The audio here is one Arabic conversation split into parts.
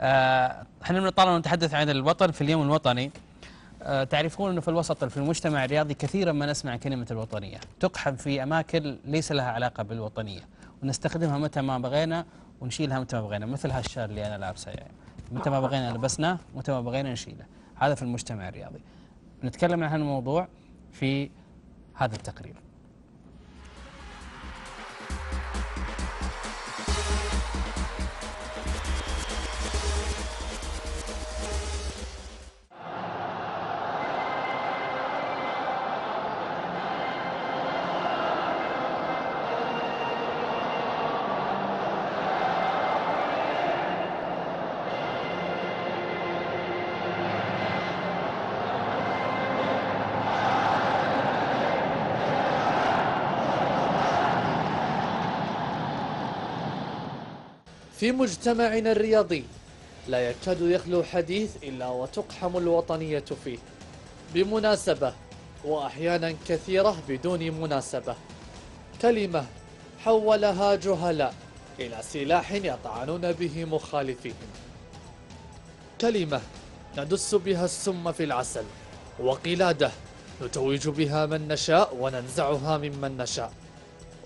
آه، إحنا طالما نتحدث عن الوطن في اليوم الوطني آه، تعرفون إنه في الوسط في المجتمع الرياضي كثيرا ما نسمع كلمة الوطنية، تقحم في أماكن ليس لها علاقة بالوطنية، ونستخدمها متى ما بغينا ونشيلها متى ما بغينا، مثل هالشال اللي أنا لابسه يعني، متى ما بغينا لبسناه، متى ما بغينا نشيله، هذا في المجتمع الرياضي. نتكلم عن الموضوع في هذا التقرير. في مجتمعنا الرياضي. لا يكاد يخلو حديث إلا وتقحم الوطنية فيه. بمناسبة وأحيانا كثيرة بدون مناسبة. كلمة حولها جهلاء إلى سلاح يطعنون به مخالفيهم. كلمة ندس بها السم في العسل وقلادة نتوج بها من نشاء وننزعها ممن نشاء.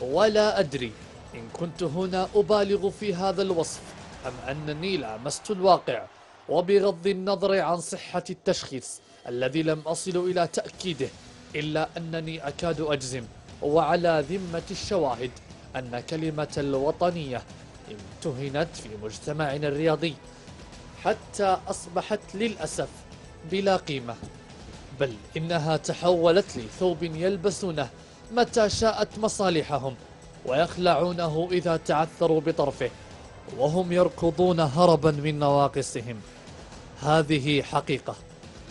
ولا أدري إن كنت هنا أبالغ في هذا الوصف أم أنني لامست الواقع؟ وبغض النظر عن صحة التشخيص الذي لم أصل إلى تأكيده إلا أنني أكاد أجزم وعلى ذمة الشواهد أن كلمة الوطنية امتهنت في مجتمعنا الرياضي حتى أصبحت للأسف بلا قيمة. بل إنها تحولت لثوب يلبسونه متى شاءت مصالحهم ويخلعونه إذا تعثروا بطرفه وهم يركضون هربا من نواقصهم. هذه حقيقة.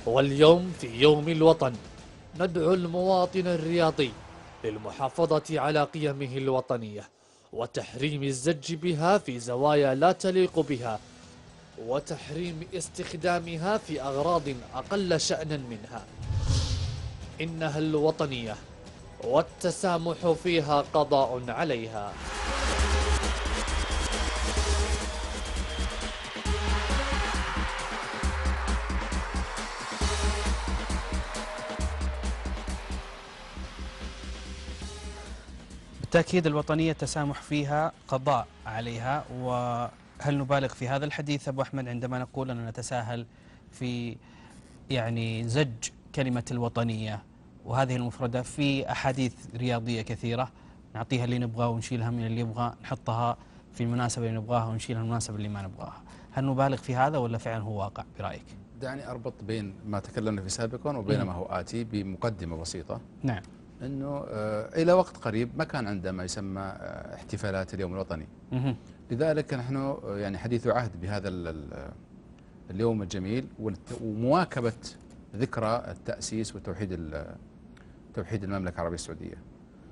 واليوم في يوم الوطن. ندعو المواطن الرياضي للمحافظة على قيمه الوطنية وتحريم الزج بها في زوايا لا تليق بها وتحريم استخدامها في أغراض أقل شأنا منها. إنها الوطنية. والتسامح فيها قضاء عليها. بالتأكيد الوطنية التسامح فيها قضاء عليها وهل نبالغ في هذا الحديث أبو أحمد عندما نقول أننا نتساهل في يعني زج كلمة الوطنية؟ وهذه المفردة في أحاديث رياضية كثيرة نعطيها اللي نبغاه ونشيلها من اللي يبغى نحطها في المناسبة اللي نبغاها ونشيلها من المناسبة اللي ما نبغاها. هل نبالغ في هذا ولا فعلا هو واقع برأيك؟ دعني أربط بين ما تكلمنا فيه سابقا وبين ما هو آتي بمقدمة بسيطة. نعم. أنه آه إلى وقت قريب ما كان عندنا ما يسمى آه احتفالات اليوم الوطني. لذلك نحن آه، يعني حديث عهد بهذا ال- ال- اليوم الجميل ومواكبة ذكرى التأسيس وتوحيد ال- توحيد المملكة العربية السعودية.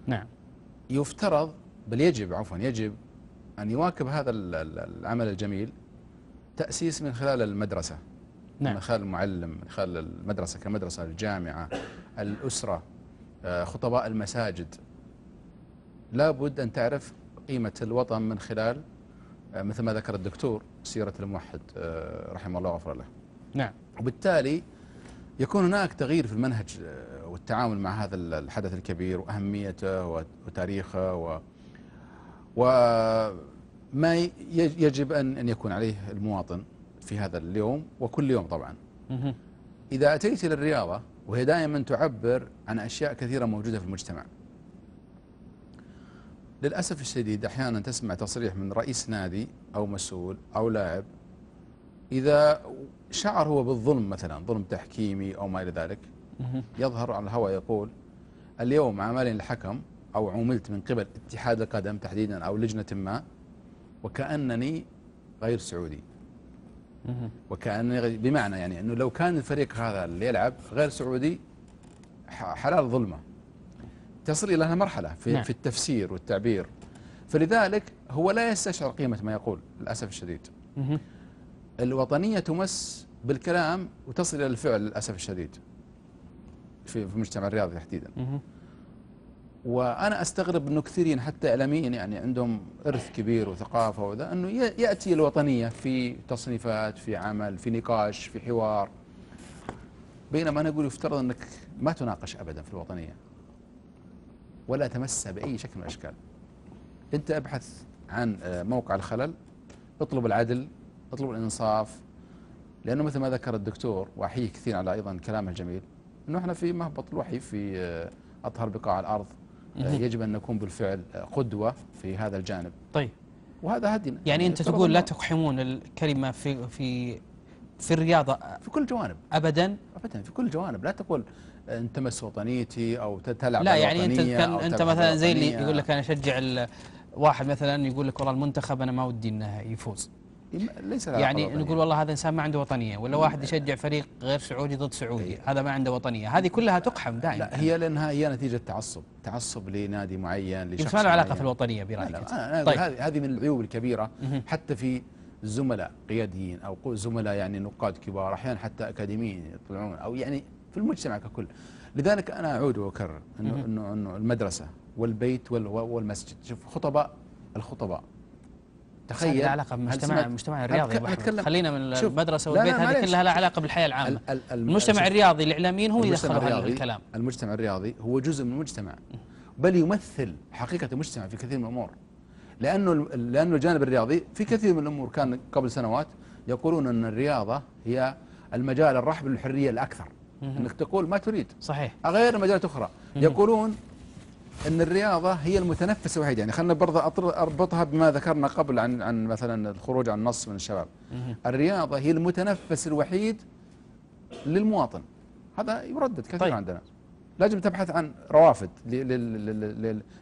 نعم. يفترض بل يجب عفوا يجب أن يواكب هذا ال- ال- العمل الجميل تأسيس من خلال المدرسة. نعم. من خلال المعلم من خلال المدرسة كمدرسة الجامعة الأسرة آه، خطباء المساجد. لابد أن تعرف قيمة الوطن من خلال آه، مثل ما ذكر الدكتور سيرة الموحد آه، رحمه الله وغفر له. نعم. وبالتالي يكون هناك تغيير في المنهج والتعامل مع هذا الحدث الكبير وأهميته وت- وتاريخه و وما يجب أن أن يكون عليه المواطن في هذا اليوم وكل يوم طبعا. إذا أتيت للرياضة وهي دائما تعبر عن أشياء كثيرة موجودة في المجتمع للأسف الشديد أحيانا تسمع تصريح من رئيس نادي أو مسؤول أو لاعب إذا شعر هو بالظلم مثلا ظلم تحكيمي أو ما إلى ذلك. يظهر على الهواء يقول اليوم عملني الحكم أو عملت من قبل اتحاد القدم تحديدا أو لجنة ما وكأنني غير سعودي مهم. وكأني غير- بمعنى يعني أنه لو كان الفريق هذا اللي يلعب غير سعودي حلال ظلمة تصل إلى مرحلة في, نعم. في التفسير والتعبير فلذلك هو لا يستشعر قيمة ما يقول للأسف الشديد. الوطنية تمس بالكلام وتصل إلى الفعل للأسف الشديد في المجتمع الرياضي تحديدا. وأنا أستغرب إنه كثيرين حتى اعلاميين يعني عندهم إرث كبير وثقافة وذا إنه يأتي الوطنية في تصنيفات في عمل في نقاش في حوار. بينما أنا أقول يفترض إنك ما تناقش ابدا في الوطنية. ولا تمسها بأي شكل من الأشكال. أنت أبحث عن آه، موقع الخلل اطلب العدل اطلب الإنصاف. لأنه مثل ما ذكر الدكتور واحييه كثير على أيضا كلامه الجميل إنه إحنا في مهبط الوحي في آه، أطهر بقاع الأرض آه،. يجب أن نكون بالفعل آه، قدوة في هذا الجانب. طيب. وهذا هدينا يعني أنت يفترض تقول لا تقحمون الكلمة في في في الرياضة في كل الجوانب ابدا؟ ابدا في كل الجوانب لا تقول انتمس وطنيتي أو تلعب لا يعني أنت كان أنت مثلا زي اللي. يقول لك أنا أشجع واحد مثلا يقول لك والله المنتخب أنا ما ودي إنه يفوز. ليس يعني نقول والله هذا إنسان ما عنده وطنية ولا واحد يشجع فريق غير سعودي ضد سعودي هذا ما عنده وطنية هذه كلها تقحم دائما لا هي لأنها هي نتيجة تعصب تعصب لنادي معين لشخص ما له علاقة. في الوطنية برأيك. أنا أنا طيب. هذه هذه من العيوب الكبيرة. حتى في زملاء قياديين أو زملاء يعني نقاد كبار أحيانا حتى أكاديميين يطلعون أو يعني في المجتمع ككل لذلك أنا أعود وأكرر انه. انه المدرسة والبيت وال- والمسجد شوف خطباء الخطباء هذه تخيل لها علاقة بمجتمع المجتمع الرياضي أبو أحمد. خلينا من شوف. المدرسة والبيت هذه. كلها لها علاقة بالحياة العامة ال- ال- الم- المجتمع. الرياضي الاعلاميين هم يدخلوا الرياضي الكلام المجتمع الرياضي هو جزء من المجتمع بل يمثل حقيقة المجتمع في كثير من الأمور لأنه لأنه الجانب الرياضي في كثير من الأمور كان قبل سنوات يقولون أن الرياضة هي المجال الرحب للحرية الأكثر مهم. أنك تقول ما تريد صحيح غير مجالات أخرى يقولون أن الرياضة هي المتنفس الوحيد. يعني خلينا برضه أربطها بما ذكرنا قبل عن عن مثلا الخروج عن النص من الشباب. مهم. الرياضة هي المتنفس الوحيد للمواطن. هذا يردد كثير طيب. عندنا. لازم تبحث عن روافد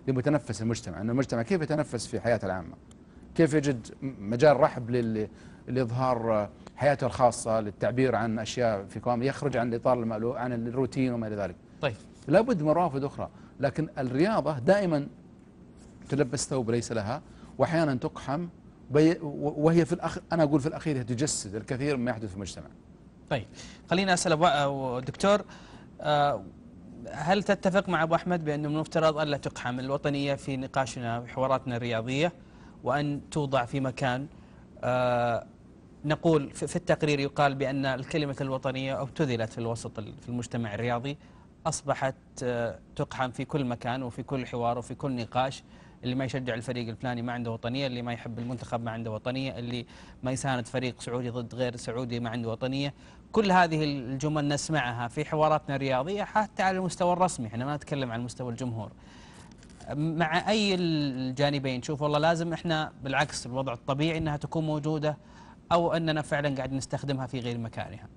لمتنفس المجتمع. أن المجتمع كيف يتنفس في حياته العامة؟ كيف يجد مجال رحب لإظهار حياته الخاصة للتعبير عن أشياء في قوام يخرج عن الإطار المألوف عن الروتين وما إلى ذلك؟ طيب. لابد من روافد أخرى. لكن الرياضة دائما تلبس ثوب ليس لها وأحيانا تقحم وهي في الأخ أنا أقول في الأخير تجسد الكثير مما يحدث في المجتمع. طيب خليني أسأل ابو أبو دكتور آه، هل تتفق مع أبو أحمد بأنه من المفترض الا تقحم؟ الوطنية في نقاشنا وحواراتنا الرياضية وأن توضع في مكان آه، نقول في التقرير يقال بأن الكلمة الوطنية ابتذلت في الوسط ال- في المجتمع الرياضي. أصبحت آه، تقحم في كل مكان وفي كل حوار وفي كل نقاش اللي ما يشجع الفريق الفلاني ما عنده وطنية، اللي ما يحب المنتخب ما عنده وطنية، اللي ما يساند فريق سعودي ضد غير سعودي ما عنده وطنية، كل هذه الجمل نسمعها في حواراتنا الرياضية حتى على المستوى الرسمي، إحنا ما نتكلم عن مستوى الجمهور. مع أي الجانبين شوف والله لازم إحنا بالعكس الوضع الطبيعي إنها تكون موجودة أو إننا فعلا قاعد نستخدمها في غير مكانها.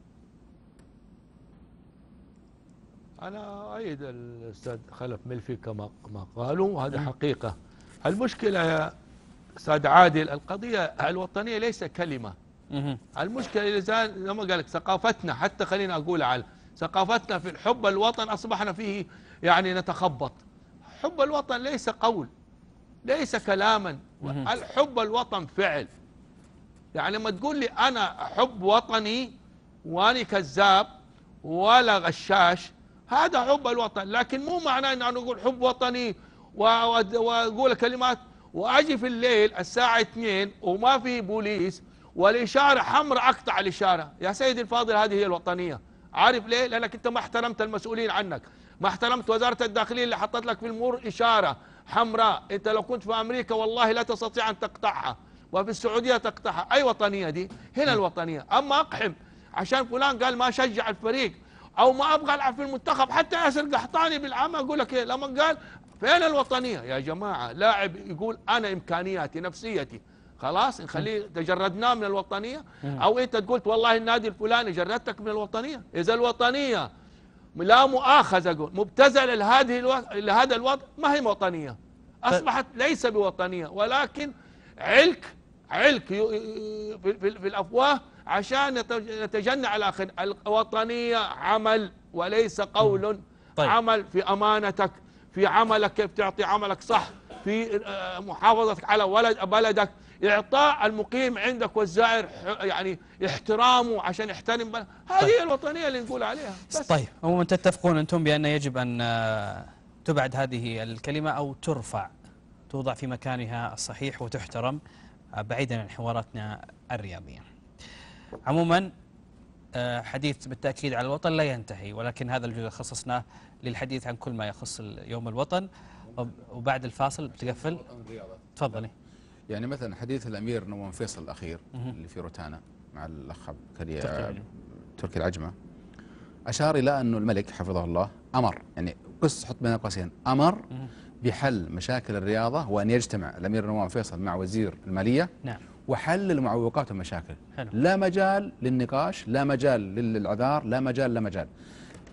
أنا أيد الأستاذ خلف ملفي كما ما قالوا وهذا حقيقة. المشكلة يا أستاذ عادل القضية الوطنية ليس كلمة. المشكلة زي ما قال لك ثقافتنا حتى خلينا أقول على ثقافتنا في الحب الوطن أصبحنا فيه يعني نتخبط. حب الوطن ليس قول ليس كلاما. الحب الوطن فعل؟ يعني لما تقول لي أنا أحب وطني وأني كذاب ولا غشاش هذا حب الوطن لكن مو معناه أن أنا أقول حب وطني و- و- وأقول كلمات. وأجي في الليل الساعة 2 وما في بوليس والإشارة حمراء أقطع الإشارة. يا سيدي الفاضل هذه هي الوطنية. عارف ليه؟ لأنك أنت ما احترمت المسؤولين عنك. ما احترمت وزارة الداخلية اللي حطت لك في المر إشارة حمراء. أنت لو كنت في أمريكا والله لا تستطيع أن تقطعها. وفي السعودية تقطعها. أي وطنية دي؟ هنا الوطنية. أما أقحم. عشان فلان قال ما شجع الفريق. أو ما أبغى ألعب في المنتخب حتى ياسر قحطاني بالعامة أقول لك إيه لما قال فين الوطنية؟ يا جماعة لاعب يقول أنا إمكانياتي نفسيتي. خلاص نخليه تجردناه من الوطنية؟ أو أنت قلت والله النادي الفلاني جردتك من الوطنية؟ إذا الوطنية لا مؤاخذة أقول مبتذلة لهذه. لهذا الوضع ما هي وطنية؟ أصبحت ليس بوطنية ولكن علك علك في, في, في الأفواه عشان يتجنى على الآخر. الوطنية عمل وليس قول. طيب. عمل في أمانتك في عملك كيف تعطي عملك صح في آه، محافظتك على ولد بلدك. إعطاء المقيم عندك والزائر يعني احترامه عشان يحترم بلد. هذه طيب. الوطنية اللي نقول عليها. بس. طيب. عموما تتفقون أنتم بأن يجب أن آه، تبعد هذه الكلمة أو ترفع توضع في مكانها الصحيح وتحترم آه، بعيدا عن حواراتنا الرياضية. عموما آه، حديث بالتأكيد على الوطن لا ينتهي ولكن هذا الجزء خصصناه للحديث عن كل ما يخص يوم الوطن. وب- وبعد الفاصل بتقفل. تفضلي. يعني مثلا حديث الأمير نواف فيصل الأخير اللي في روتانا مع الأخ عبد تركي العجمة. تركي العجمة. أشار إلى انه الملك حفظه الله أمر يعني قص حط بين قوسين أمر بحل مشاكل الرياضة وأن يجتمع الأمير نواف فيصل مع وزير المالية نعم. وحل المعوقات والمشاكل. حلو. لا مجال للنقاش لا مجال للإعذار لا مجال لا مجال.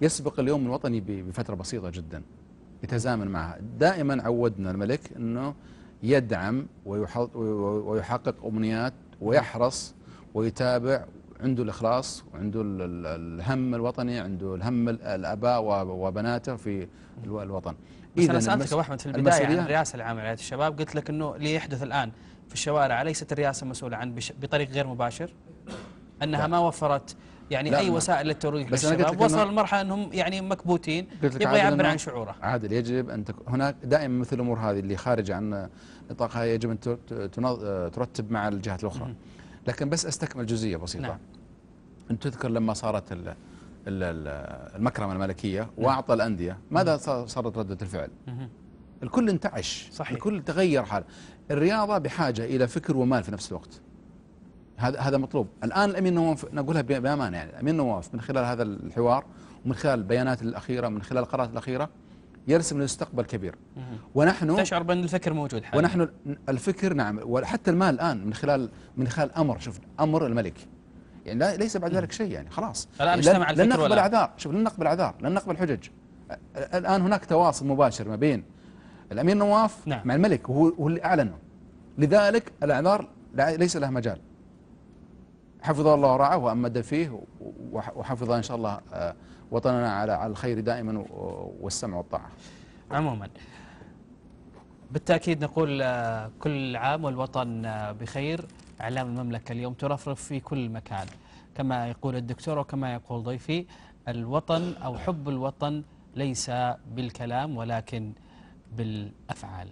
يسبق اليوم الوطني ب- بفترة بسيطة جدا يتزامن معها. دائما عودنا الملك إنه يدعم ويح- ويحقق أمنيات ويحرص ويتابع عنده الإخلاص وعنده ال- ال- الهم الوطني عنده الهم ال- الأباء و- وبناته في الو- الوطن. بس سألتك المس- أبو أحمد في البداية عن الرئاسة العامة لرعايه الشباب. قلت لك إنه اللي يحدث الآن في الشوارع ليست الرئاسة مسؤولة عن بطريق غير مباشر أنها لا. ما وفرت يعني أي وسائل للترويج بس أنا قلت وصل لمرحلة أنهم يعني مكبوتين يبغى يعبر عن شعوره. عادل يجب أن تك... هناك دائما مثل الأمور هذه اللي خارجه عن نطاقها يجب أن ترتب مع الجهات الأخرى. لكن بس أستكمل جزئية بسيطة. نعم. أنت تذكر لما صارت ال... ال- ال- المكرمة الملكية وأعطى الأندية ماذا صار- صارت ردة الفعل؟ الكل انتعش صحيح. الكل تغير حاله. الرياضة بحاجة إلى فكر ومال في نفس الوقت. هذا هذا مطلوب. الآن الأمين نواف نقولها ب- بامانه يعني الأمين نواف من خلال هذا الحوار ومن خلال البيانات الأخيرة من خلال القرارات الأخيرة يرسم لمستقبل كبير. ونحن تشعر بأن الفكر موجود حاليا. ونحن الفكر نعم وحتى المال الآن من خلال من خلال أمر شوف أمر الملك. يعني لا ليس بعد ذلك شيء يعني خلاص. الآن اجتمع لن, الفكر لن نقبل. اعذار شوف لن نقبل اعذار لن نقبل حجج الآن هناك تواصل مباشر ما بين الأمير نواف نعم. مع الملك وهو هو اللي اعلنه لذلك الإعذار لا- ليس لها مجال. حفظه الله ورعاه وأمد فيه وح- وحفظ إن شاء الله آه، وطننا على الخير دائما والسمع والطاعة. عموما. بالتأكيد نقول آه، كل عام والوطن آه، بخير. أعلام المملكة اليوم ترفرف في كل مكان. كما يقول الدكتور وكما يقول ضيفي الوطن أو حب الوطن ليس بالكلام ولكن بالأفعال.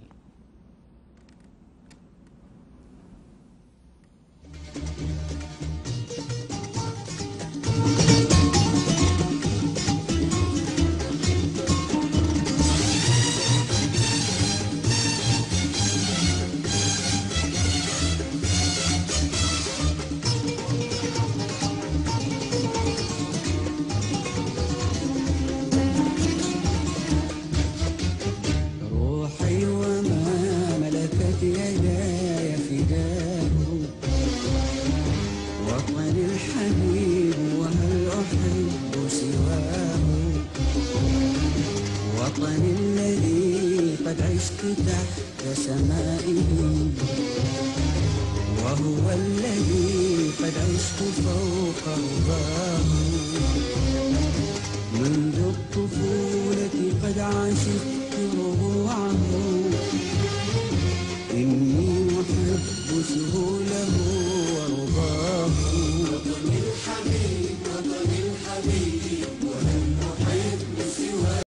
وهو الذي قد عشت فوق رضاه. منذ الطفولة قد عشقت رضوعه إني أحب سهوله